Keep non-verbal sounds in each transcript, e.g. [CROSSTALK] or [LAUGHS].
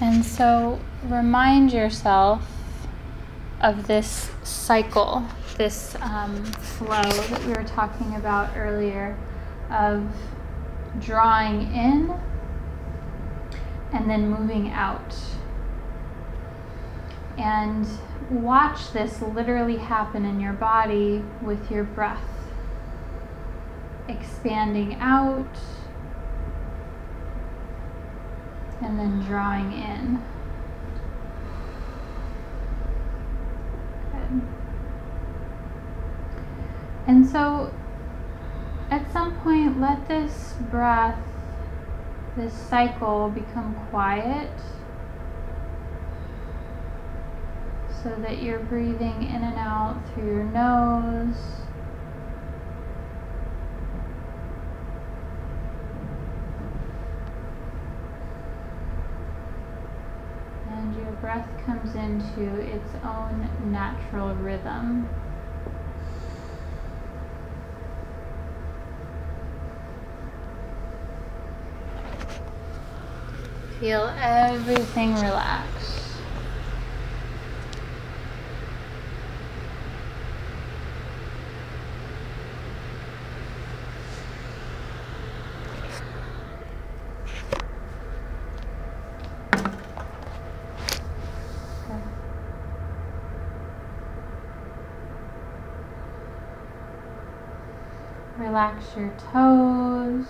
And so remind yourself of this cycle, this um, flow that we were talking about earlier of drawing in and then moving out. And watch this literally happen in your body with your breath. Expanding out and then drawing in. Good. And so at some point, let this breath, this cycle become quiet so that you're breathing in and out through your nose. And your breath comes into its own natural rhythm. Feel everything relax. Relax your toes.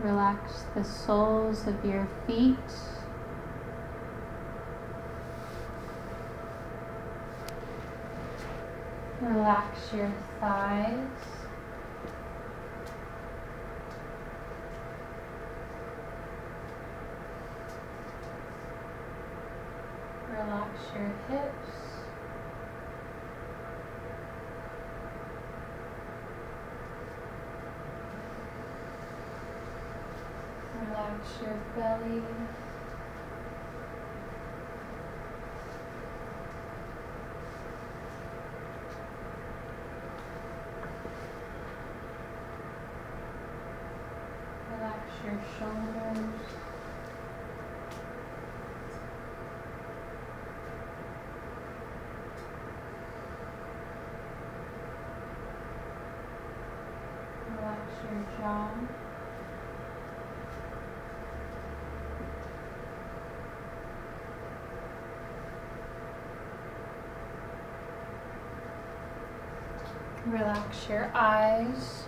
Relax the soles of your feet. Relax your thighs. Relax your hips. Relax your belly. Relax your shoulders. Relax your jaw. Relax your eyes,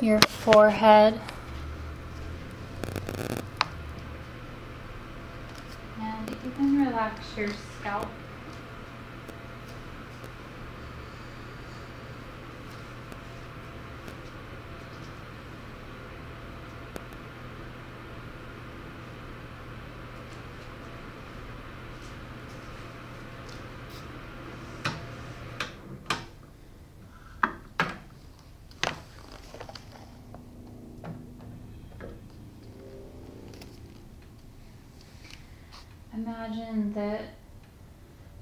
your forehead, and even relax your scalp. Imagine that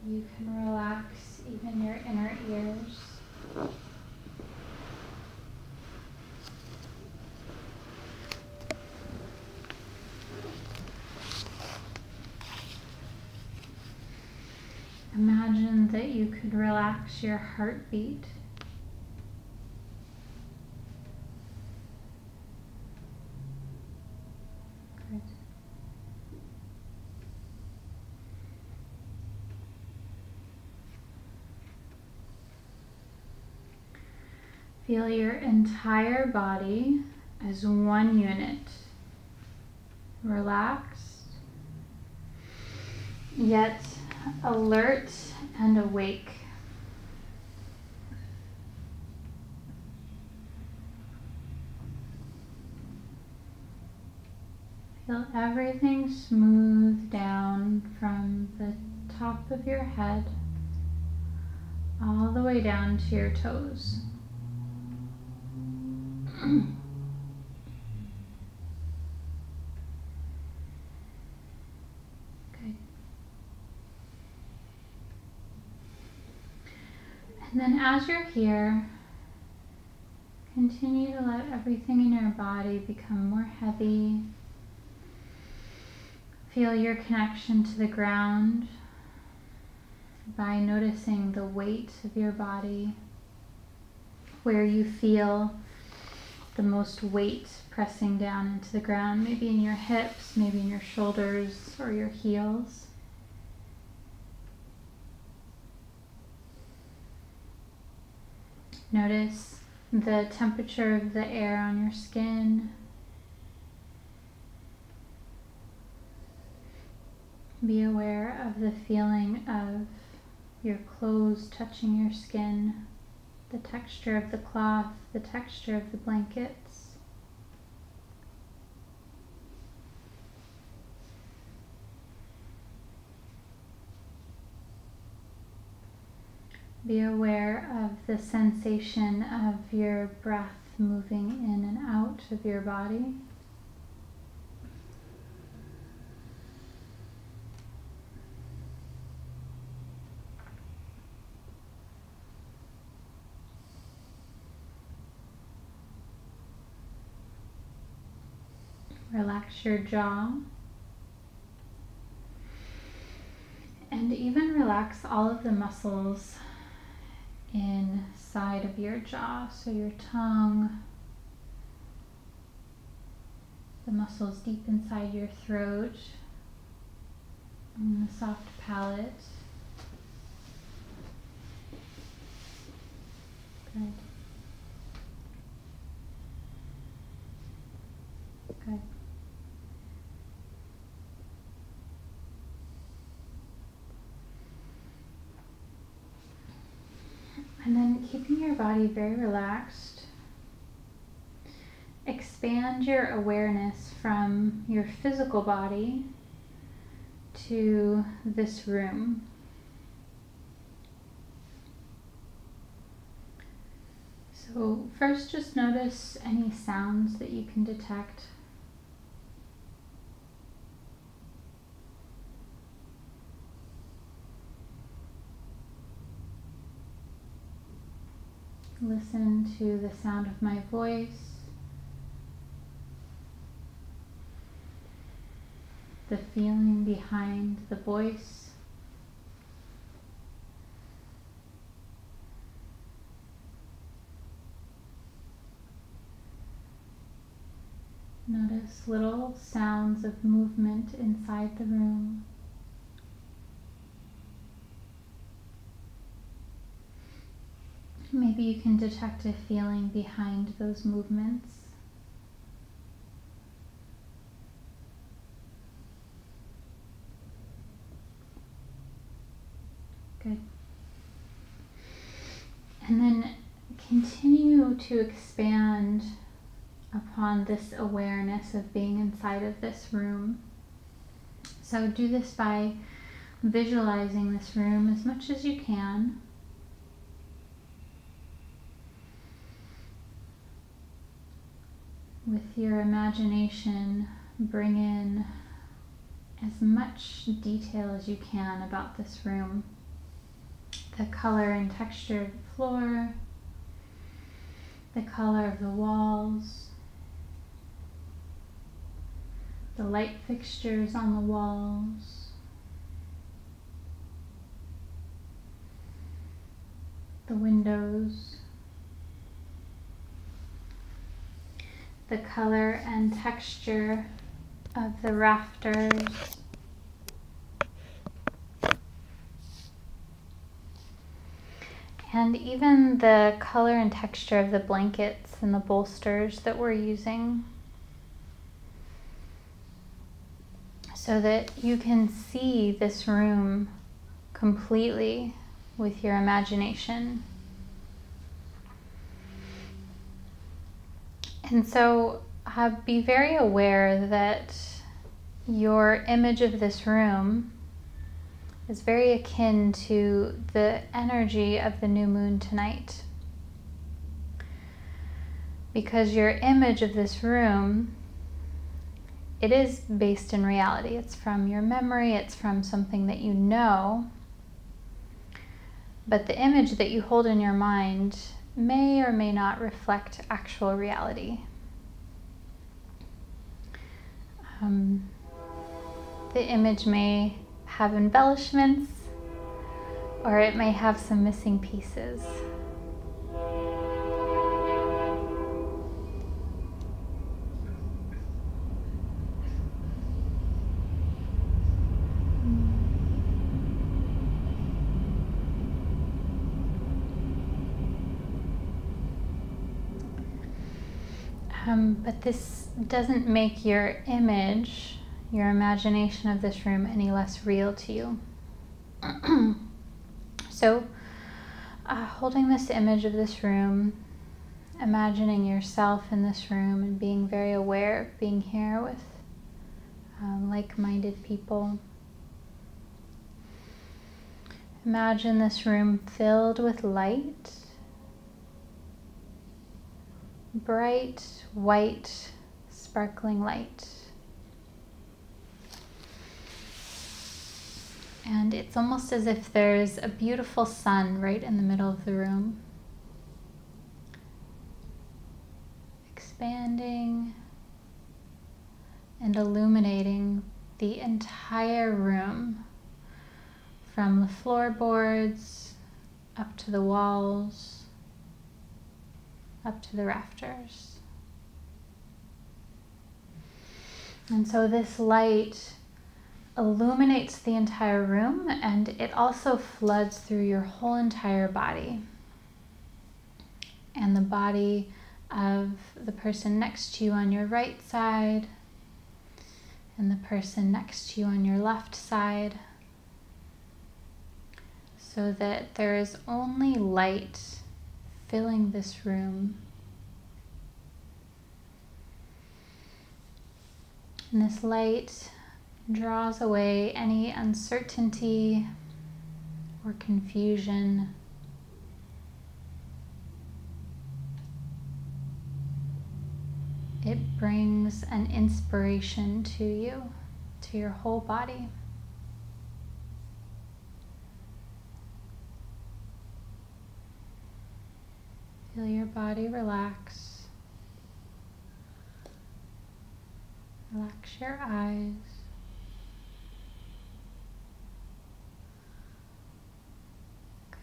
you can relax even your inner ears. Imagine that you could relax your heartbeat. Good. Feel your entire body as one unit. Relaxed, yet alert and awake. Feel everything smooth down from the top of your head all the way down to your toes. And then as you're here, Continue to let everything in your body become more heavy. Feel your connection to the ground by noticing the weight of your body, where you feel the most weight pressing down into the ground, maybe in your hips, maybe in your shoulders or your heels. Notice the temperature of the air on your skin. Be aware of the feeling of your clothes touching your skin, the texture of the cloth, the texture of the blankets. Be aware of the sensation of your breath moving in and out of your body. Relax your jaw. And even relax all of the muscles inside of your jaw, so your tongue, the muscles deep inside your throat, and the soft palate. Good. Good. And then keeping your body very relaxed, expand your awareness from your physical body to this room. So, first, just notice any sounds that you can detect Listen to the sound of my voice, the feeling behind the voice. Notice little sounds of movement inside the room. Maybe you can detect a feeling behind those movements. Good. And then continue to expand upon this awareness of being inside of this room. So do this by visualizing this room as much as you can. With your imagination, bring in as much detail as you can about this room. The color and texture of the floor, the color of the walls, the light fixtures on the walls, the windows, the color and texture of the rafters. And even the color and texture of the blankets and the bolsters that we're using. So that you can see this room completely with your imagination. And so uh, be very aware that your image of this room is very akin to the energy of the new moon tonight. Because your image of this room, it is based in reality. It's from your memory, it's from something that you know. But the image that you hold in your mind may or may not reflect actual reality. Um, the image may have embellishments or it may have some missing pieces. Um, but this doesn't make your image, your imagination of this room, any less real to you. [CLEARS THROAT] so, uh, holding this image of this room, imagining yourself in this room, and being very aware of being here with um, like minded people. Imagine this room filled with light bright white sparkling light. And it's almost as if there's a beautiful sun right in the middle of the room. Expanding and illuminating the entire room from the floorboards up to the walls up to the rafters. And so this light illuminates the entire room and it also floods through your whole entire body and the body of the person next to you on your right side and the person next to you on your left side so that there is only light filling this room. And this light draws away any uncertainty or confusion. It brings an inspiration to you, to your whole body. Feel your body relax. Relax your eyes. Good.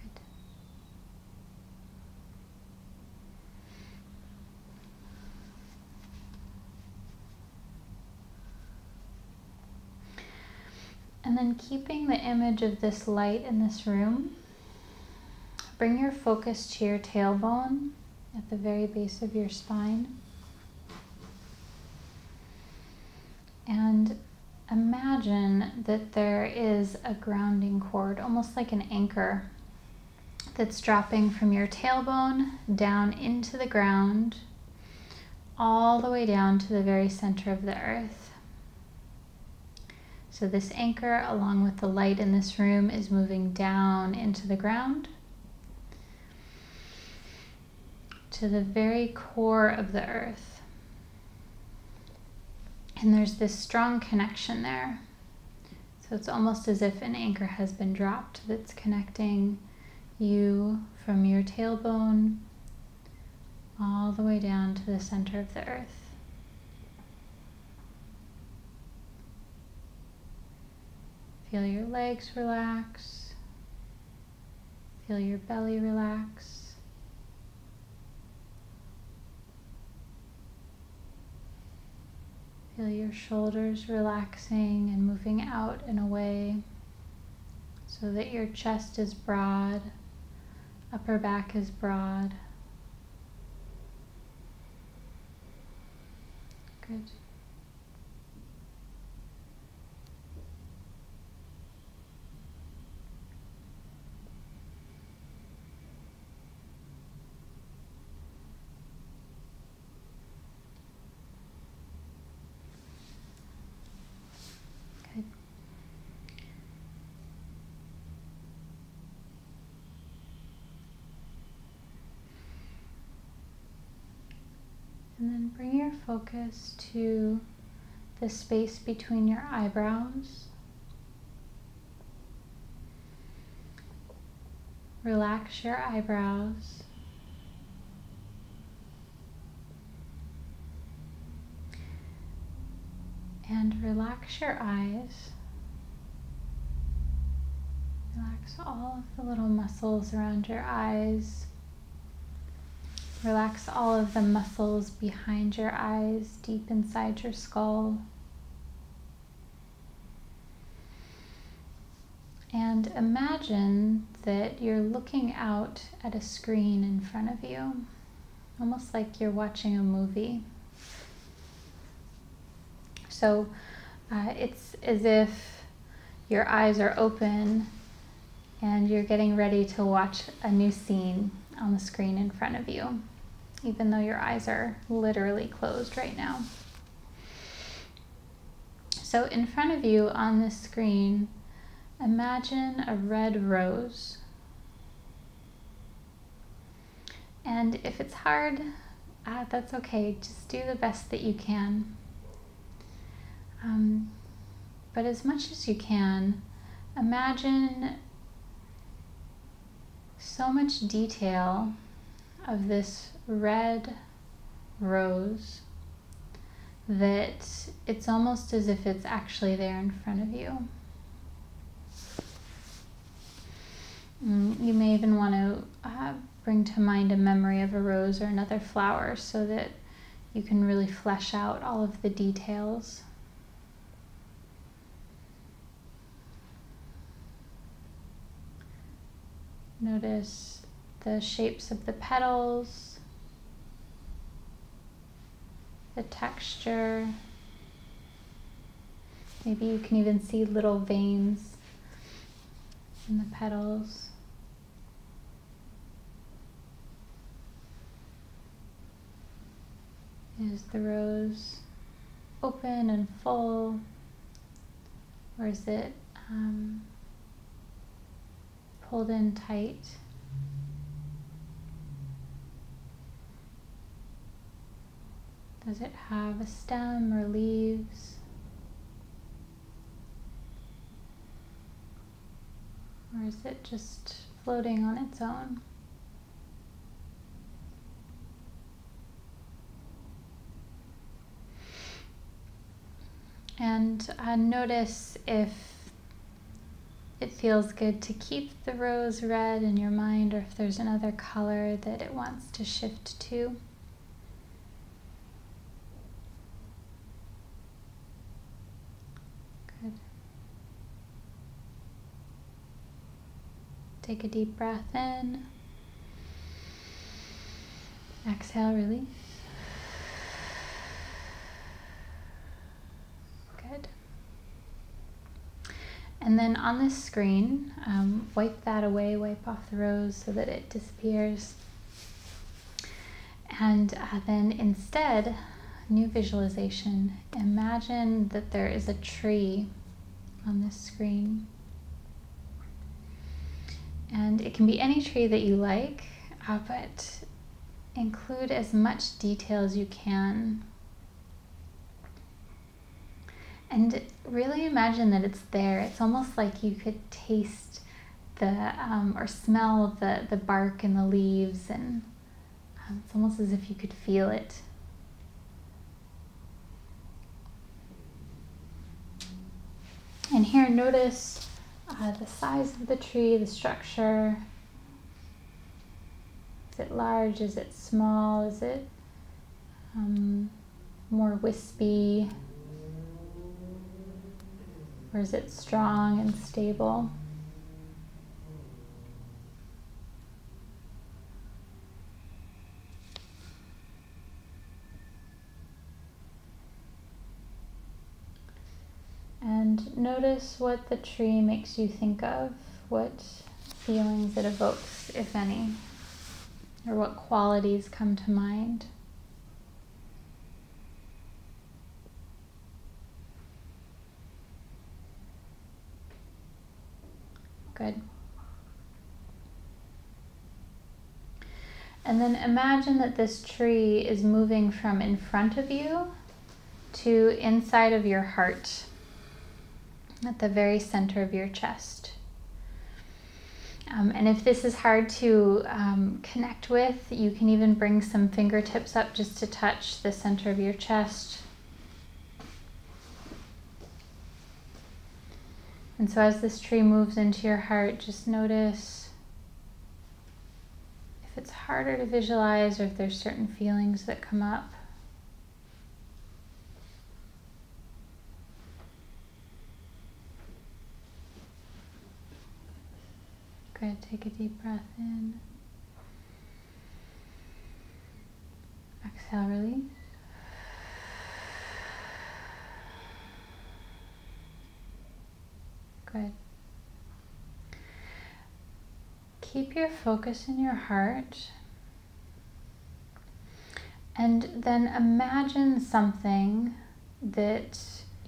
And then keeping the image of this light in this room Bring your focus to your tailbone at the very base of your spine. And imagine that there is a grounding cord, almost like an anchor, that's dropping from your tailbone down into the ground, all the way down to the very center of the earth. So, this anchor, along with the light in this room, is moving down into the ground to the very core of the earth. And there's this strong connection there. So it's almost as if an anchor has been dropped that's connecting you from your tailbone all the way down to the center of the earth. Feel your legs relax. Feel your belly relax. Feel your shoulders relaxing and moving out and away so that your chest is broad, upper back is broad. Good. focus to the space between your eyebrows. Relax your eyebrows. And relax your eyes. Relax all of the little muscles around your eyes, Relax all of the muscles behind your eyes, deep inside your skull. And imagine that you're looking out at a screen in front of you, almost like you're watching a movie. So uh, it's as if your eyes are open and you're getting ready to watch a new scene on the screen in front of you, even though your eyes are literally closed right now. So, in front of you on this screen, imagine a red rose. And if it's hard, uh, that's okay. Just do the best that you can. Um, but as much as you can, imagine so much detail of this red rose that it's almost as if it's actually there in front of you. Mm, you may even want to uh, bring to mind a memory of a rose or another flower so that you can really flesh out all of the details. Notice the shapes of the petals, the texture. Maybe you can even see little veins in the petals. Is the rose open and full, or is it um, pulled in tight. Does it have a stem or leaves? Or is it just floating on its own? And uh, notice if it feels good to keep the rose red in your mind or if there's another color that it wants to shift to. Good. Take a deep breath in. Exhale, release. Good. And then on this screen, um, wipe that away, wipe off the rose so that it disappears. And uh, then instead, new visualization, imagine that there is a tree on this screen. And it can be any tree that you like, uh, but include as much detail as you can and really imagine that it's there. It's almost like you could taste the um, or smell the the bark and the leaves, and um, it's almost as if you could feel it. And here, notice uh, the size of the tree, the structure. Is it large? Is it small? Is it um, more wispy? Or is it strong and stable? And notice what the tree makes you think of, what feelings it evokes, if any, or what qualities come to mind. Good. And then imagine that this tree is moving from in front of you to inside of your heart, at the very center of your chest. Um, and if this is hard to um, connect with, you can even bring some fingertips up just to touch the center of your chest. And so as this tree moves into your heart, just notice if it's harder to visualize or if there's certain feelings that come up. Good. Take a deep breath in. Exhale, release. Good. Keep your focus in your heart. And then imagine something that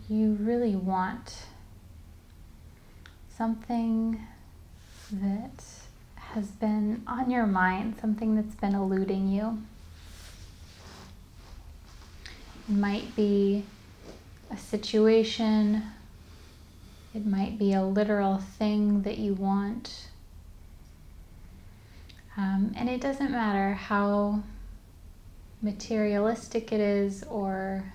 you really want. Something that has been on your mind, something that's been eluding you. It might be a situation, it might be a literal thing that you want. Um, and it doesn't matter how materialistic it is or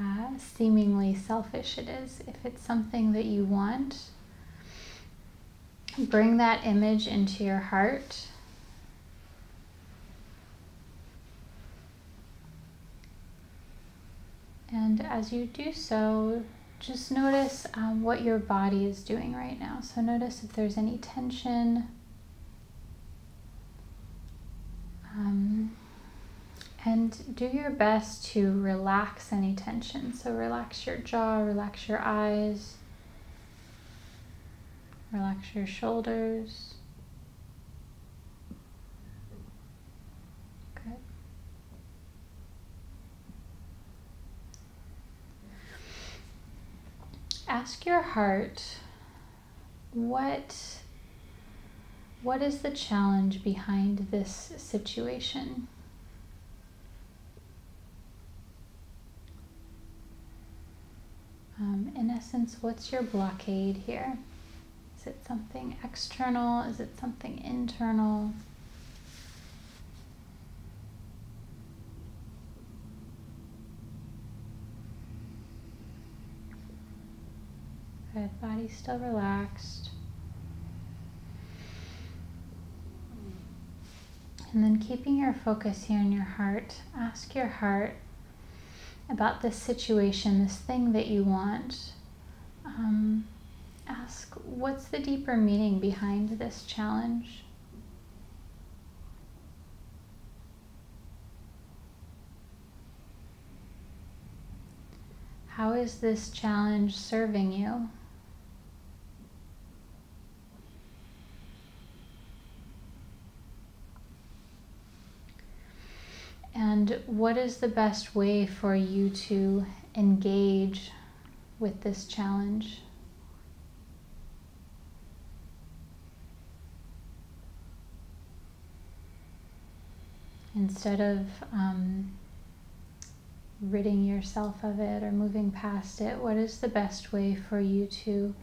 uh, seemingly selfish it is. If it's something that you want, bring that image into your heart. And as you do so, just notice um, what your body is doing right now. So notice if there's any tension. Um, and do your best to relax any tension. So relax your jaw, relax your eyes, relax your shoulders. ask your heart what what is the challenge behind this situation? Um, in essence, what's your blockade here? Is it something external? Is it something internal? Good. Body still relaxed. And then keeping your focus here in your heart, ask your heart about this situation, this thing that you want. Um, ask what's the deeper meaning behind this challenge? How is this challenge serving you? And what is the best way for you to engage with this challenge? Instead of um, ridding yourself of it or moving past it, what is the best way for you to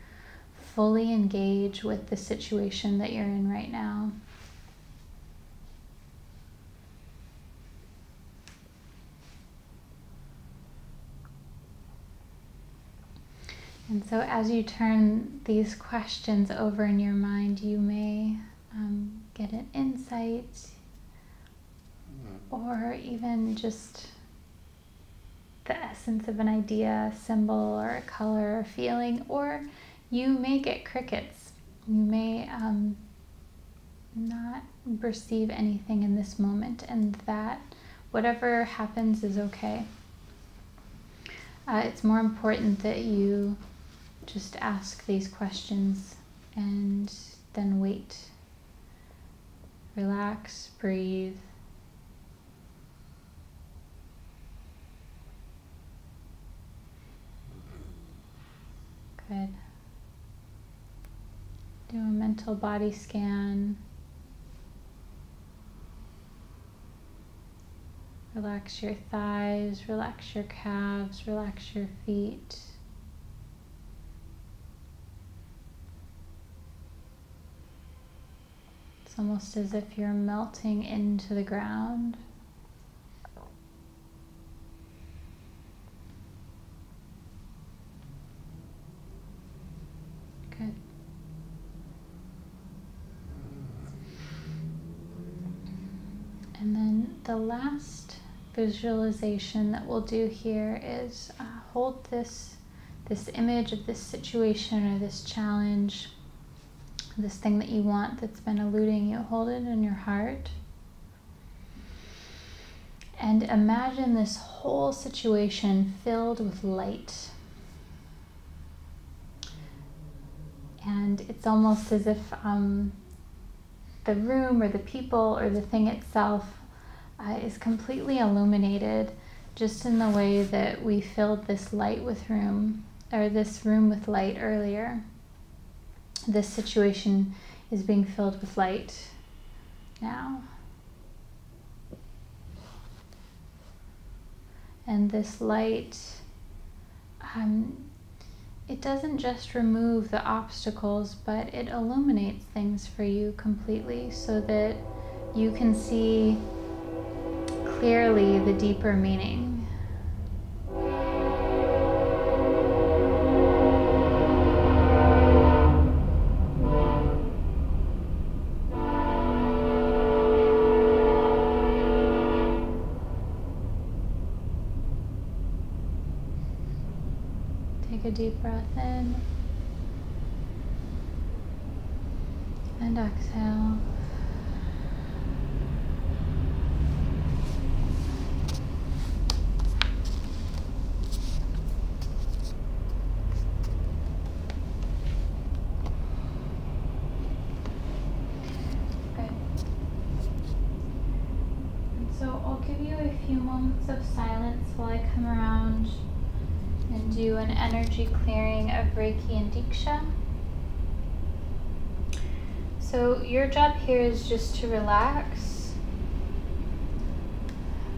fully engage with the situation that you're in right now? And so, as you turn these questions over in your mind, you may um, get an insight. Or even just the essence of an idea, symbol, or a color, or feeling, or you may get crickets. You may um, not perceive anything in this moment, and that whatever happens is okay. Uh, it's more important that you just ask these questions and then wait. Relax, breathe. Good. Do a mental body scan. Relax your thighs, relax your calves, relax your feet. It's almost as if you're melting into the ground. the last visualization that we'll do here is uh, hold this this image of this situation or this challenge, this thing that you want that's been eluding you. Hold it in your heart. And imagine this whole situation filled with light. And it's almost as if um, the room or the people or the thing itself uh, is completely illuminated just in the way that we filled this light with room or this room with light earlier. This situation is being filled with light now. And this light, um, it doesn't just remove the obstacles, but it illuminates things for you completely so that you can see clearly the deeper meaning. Take a deep breath in and exhale. energy clearing of Reiki and Diksha. So, your job here is just to relax.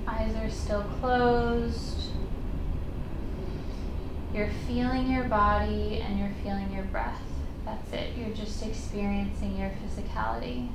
Eyes are still closed. You're feeling your body and you're feeling your breath. That's it. You're just experiencing your physicality.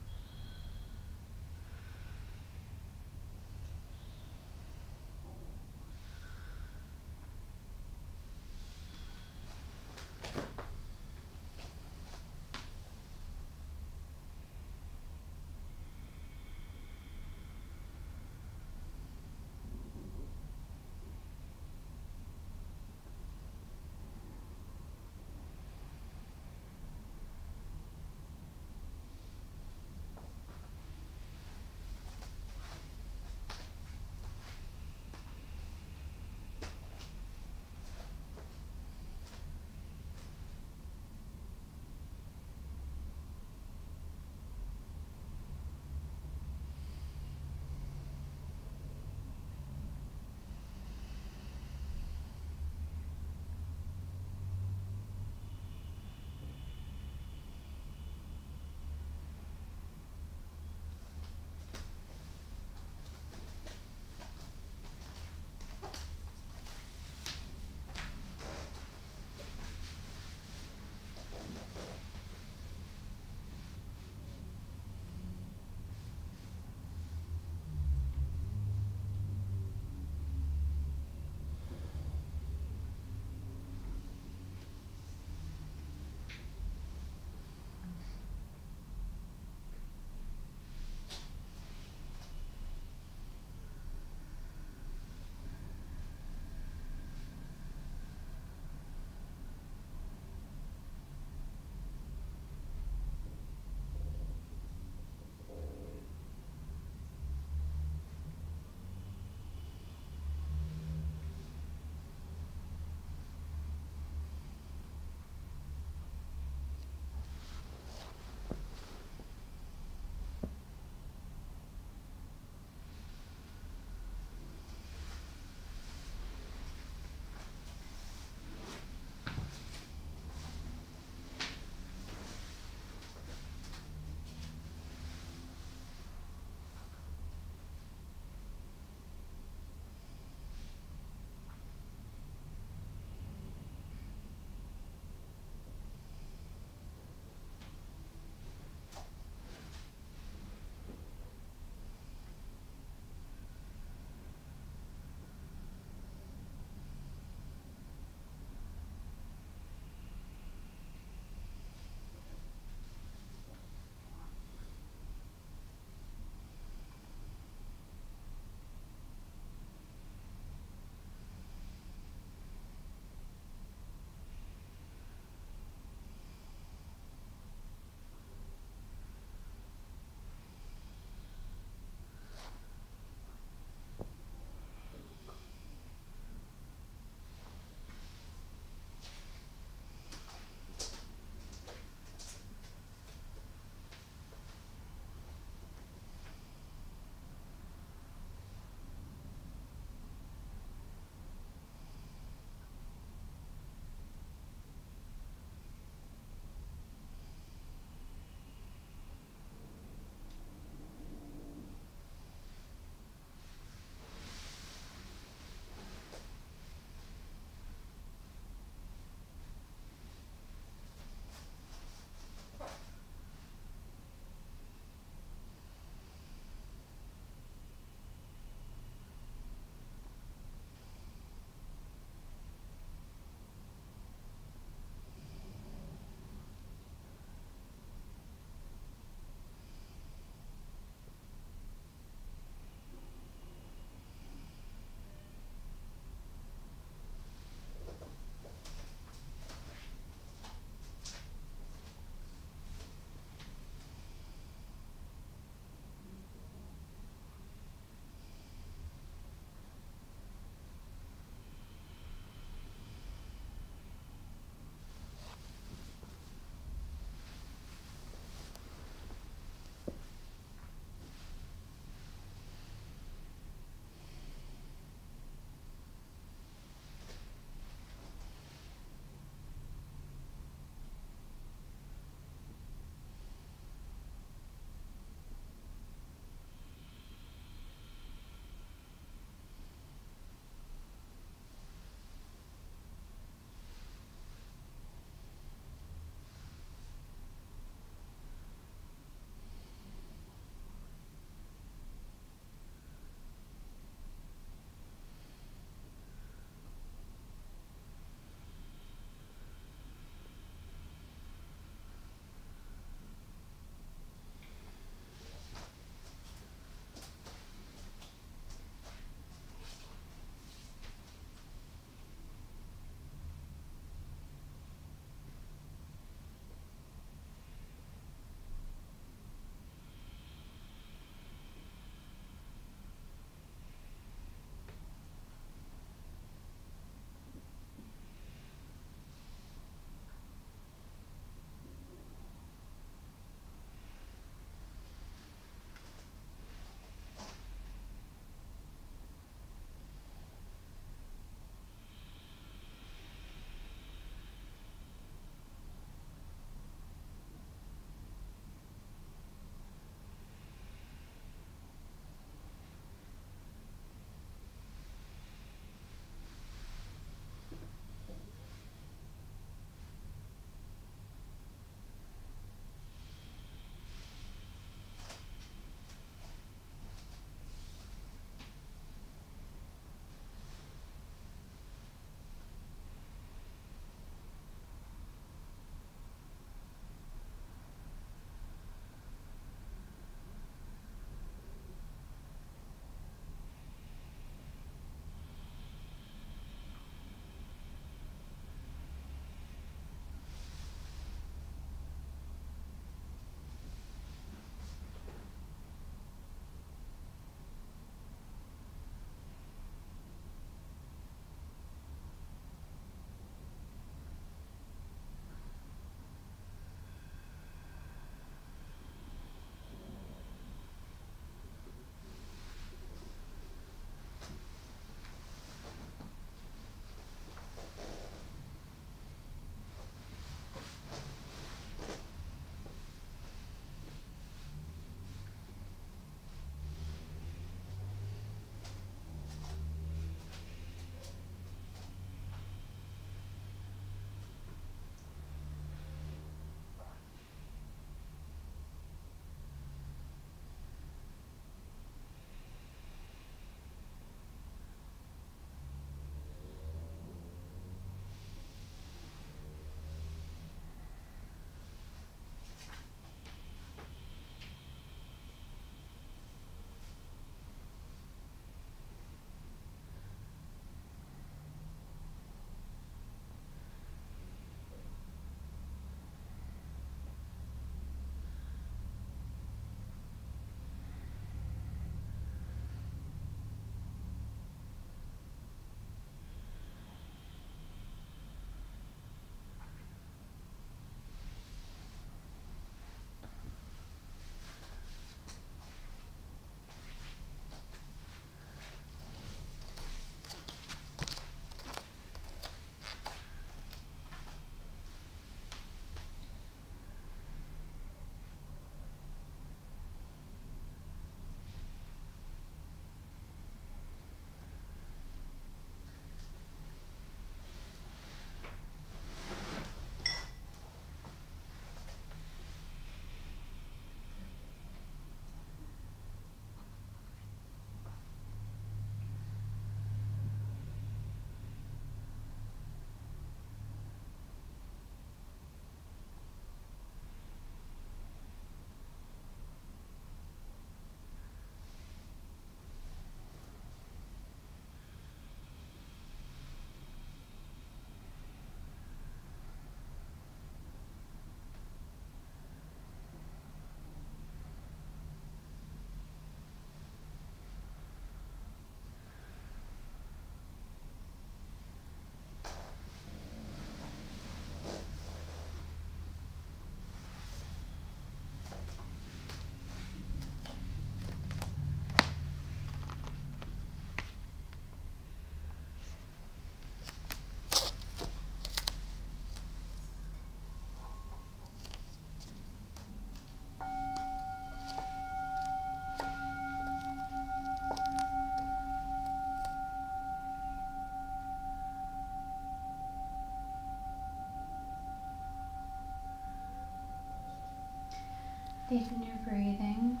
Deepen your breathing.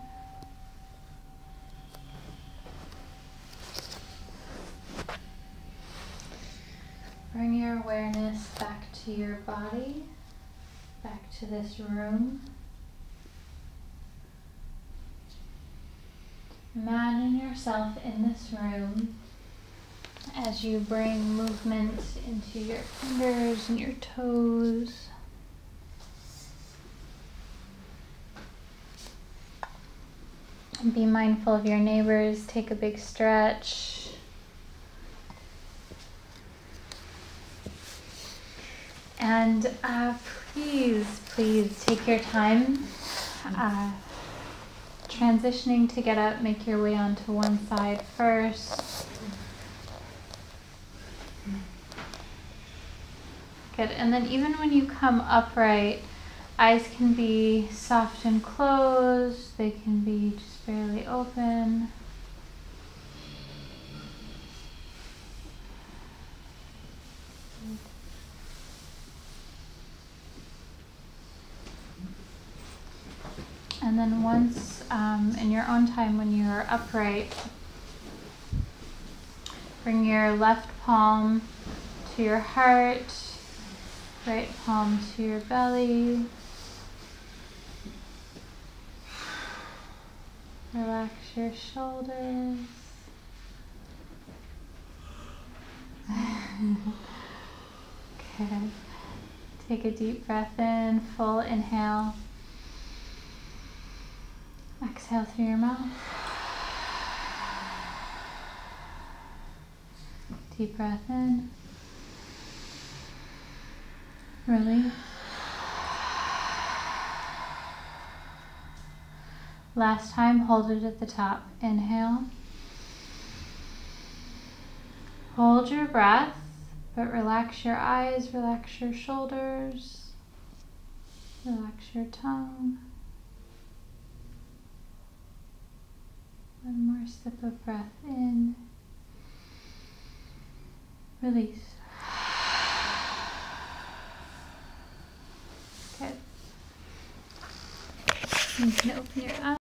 Bring your awareness back to your body, back to this room. Imagine yourself in this room as you bring movement into your fingers and your toes. Be mindful of your neighbors. Take a big stretch. And uh, please, please take your time. Uh, transitioning to get up, make your way onto one side first. Good. And then even when you come upright, eyes can be soft and closed, they can be just barely open. And then once um, in your own time when you're upright, bring your left palm to your heart, right palm to your belly. Relax your shoulders. [LAUGHS] Good. Take a deep breath in, full inhale. Exhale through your mouth. Deep breath in. Release. Last time, hold it at the top. Inhale. Hold your breath, but relax your eyes, relax your shoulders, relax your tongue. One more sip of breath in. Release. Good. You can open your eyes.